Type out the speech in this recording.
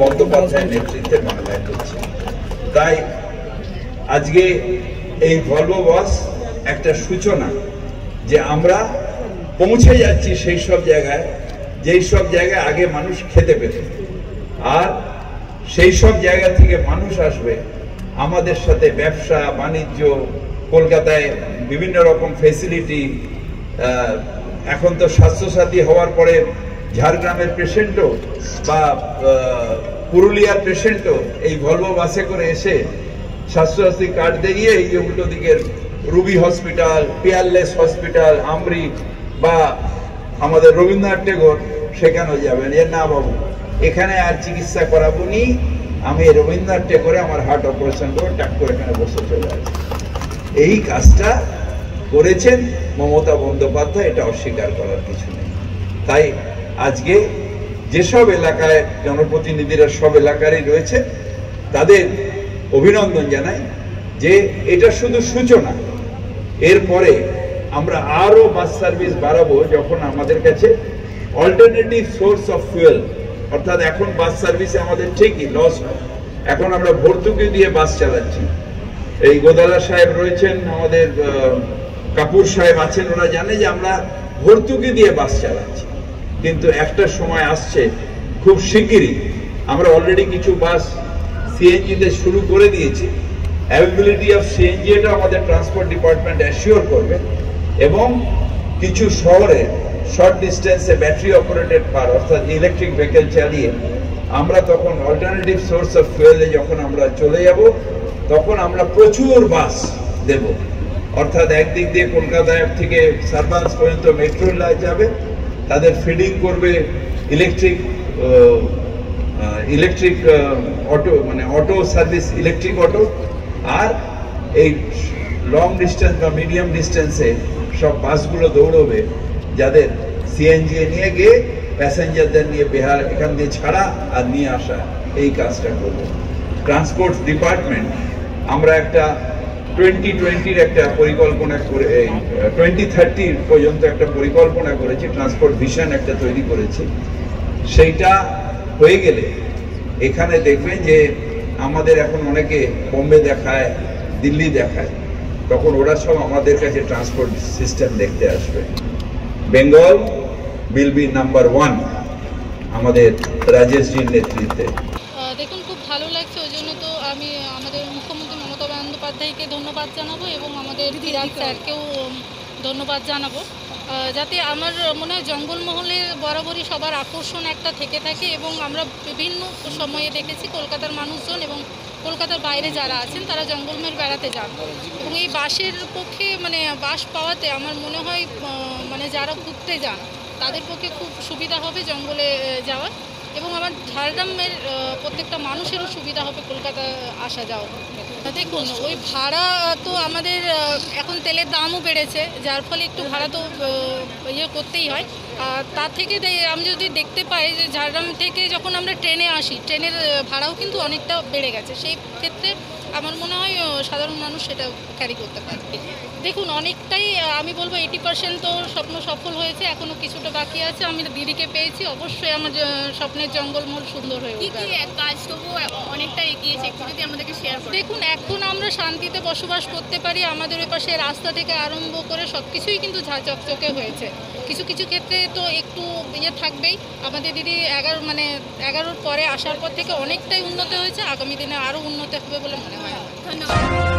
বন্দ্যোপাধ্যায়ের নেতৃত্বে বাংলায় হচ্ছে তাই আজকে এই ভলভো বাস একটা সূচনা যে আমরা পৌঁছে যাচ্ছি সেই সব জায়গায়, যেই সব জায়গায় আগে মানুষ খেতে পেত। আর সেই সব জায়গা থেকে মানুষ আসবে আমাদের সাথে ব্যবসা, বাণিজ্য, কলকাতায় বিভিন্ন রকম ফেসিলিটি এখন তো স্বাস্থ্যসাথী হওয়ার পরে ঝাড়গ্রামের পেশেন্টও বা পুরুলিয়ার পেশেন্টও এই ভলভো বাসে করে এসে স্বাস্থ্যসাথী কার্ড দেখিয়ে এই যে উল্টো দিকের Ruby hospital, Peerless hospital, AMRI বা আমাদের রবীন্দ্রনাথ টেগোর, সেখানেও যাবেন। এর না বাবু, এখানে আর চিকিৎসা করাবো নি আমি রবীন্দ্রনাথ টেগোরে আমার হার্ট অপারেশন করে টাক করে এখানে বসে চলে আসি এই কাজটা করেছেন মমতা বন্দ্যোপাধ্যায়, এটা অস্বীকার করার কিছু নেই। তাই আজকে যেসব এলাকায় জনপ্রতিনিধিরা সব এলাকারই রয়েছে, তাদের অভিনন্দন জানাই যে এটা শুধু সূচনা। এরপরে আমরা আরও বাস সার্ভিস বাড়াবো যখন আমাদের কাছে অল্টারনেটিভ সোর্স অফ ফুয়েল অর্থাৎ এখন বাস সার্ভিসে আমাদের ঠিকই লস এখন আমরা ভর্তুকি দিয়ে বাস চালাচ্ছি। এই গোদালা সাহেব রয়েছেন, আমাদের কাপুর সাহেব আছেন, ওরা জানে যে আমরা ভর্তুকি দিয়ে বাস চালাচ্ছি। কিন্তু একটা সময় আসছে, খুব শিগগিরই। আমরা অলরেডি কিছু বাস সিএনজিতে শুরু করে দিয়েছি। অ্যাভেবিলিটি অফ সিএনজি এটা আমাদের ট্রান্সপোর্ট ডিপার্টমেন্ট অ্যাসিওর করবে এবং কিছু শহরে শর্ট ডিস্টেন্সে ব্যাটারি অপারেটেড কার অর্থাৎ ইলেকট্রিক ভেহিকেল চালিয়ে আমরা তখন অল্টারনেটিভ সোর্স অফ ফুয়েলে যখন আমরা চলে যাব, তখন আমরা প্রচুর বাস দেব। অর্থাৎ একদিক দিয়ে কলকাতায় থেকে সার্ভান্স পর্যন্ত মেট্রো লাইন যাবে। তাদের ফিডিং করবে ইলেকট্রিক ইলেকট্রিক অটো মানে অটো সার্ভিস ইলেকট্রিক অটো আর এই লং ডিস্টেন্স বা মিডিয়াম ডিস্টেন্সে সব বাসগুলো দৌড়বে যাদের সিএনজি নিয়ে গিয়ে প্যাসেঞ্জারদের নিয়ে বিহার, এখান দিয়ে ছাড়া আর নিয়ে আসা এই কাজটা করব। ট্রান্সপোর্ট ডিপার্টমেন্ট আমরা একটা টোয়েন্টি টোয়েন্টির একটা পরিকল্পনা করে টোয়েন্টি থার্টির পর্যন্ত একটা পরিকল্পনা করেছি ট্রান্সপোর্ট ভিশন একটা তৈরি করেছি। সেইটা হয়ে গেলে এখানে দেখবেন যে আমাদের এখন অনেকে বোম্বে দেখায়, দিল্লি দেখায়, তখন ওরা সব আমাদের কাছে ট্রান্সপোর্ট সিস্টেম দেখতে আসবে। Bengal will be number one আমাদের রাজেশজির নেতৃত্বে। দেখুন, খুব ভালো লাগছে বন্দ্যোপাধ্যায়কে ধন্যবাদ জানাব এবং আমাদের বিরাট স্যারকেও ধন্যবাদ জানাব। যাতে আমার মনে হয় জঙ্গলমহলে বরাবরই সবার আকর্ষণ একটা থেকে থাকে এবং আমরা বিভিন্ন সময়ে দেখেছি কলকাতার মানুষজন এবং কলকাতার বাইরে যারা আছেন তারা জঙ্গলমহল বেড়াতে যান। এবং এই বাসের পক্ষে মানে বাস পাওয়াতে আমার মনে হয় মানে যারা ঘুরতে যান তাদের পক্ষে খুব সুবিধা হবে জঙ্গলে আহ, যাওয়া এবং আমার ঝাড়গ্রামের প্রত্যেকটা মানুষেরও সুবিধা হবে কলকাতা আসা যাওয়া। দেখুন, ওই ভাড়া তো আমাদের এখন তেলের দামও বেড়েছে, যার ফলে একটু ভাড়া তো ইয়ে করতেই হয়। আর তার থেকে আমি যদি দেখতে পাই যে ঝাড়গ্রাম থেকে যখন আমরা ট্রেনে আসি, ট্রেনের ভাড়াও কিন্তু অনেকটা বেড়ে গেছে। সেই ক্ষেত্রে আমার মনে হয় সাধারণ মানুষ সেটা ক্যারি করতে পারবে। দেখুন অনেকটাই আমি বলব এইটি পার্সেন্ট তো স্বপ্ন সফল হয়েছে এখনও কিছুটা বাকি আছে। আমি দিদিকে পেয়েছি অবশ্যই আমার স্বপ্নের জঙ্গলমহল সুন্দর হয়ে উঠবে। কাজ তবু অনেকটা এগিয়েছে একটু যদি আমাদেরকে শেয়ার দেখুন এখন আমরা শান্তিতে বসবাস করতে পারি আমাদের ওই পাশে রাস্তা থেকে আরম্ভ করে সব কিছুই কিন্তু ঝা চকচকে হয়েছে। কিছু কিছু ক্ষেত্রে তো একটু ইয়ে থাকবেই। আমাদের দিদি এগারো মানে এগারোর পরে আসার পর থেকে অনেকটাই উন্নত হয়েছে আগামী দিনে আরও উন্নত হবে বলে মনে হয়। আমার। ধন্যবাদ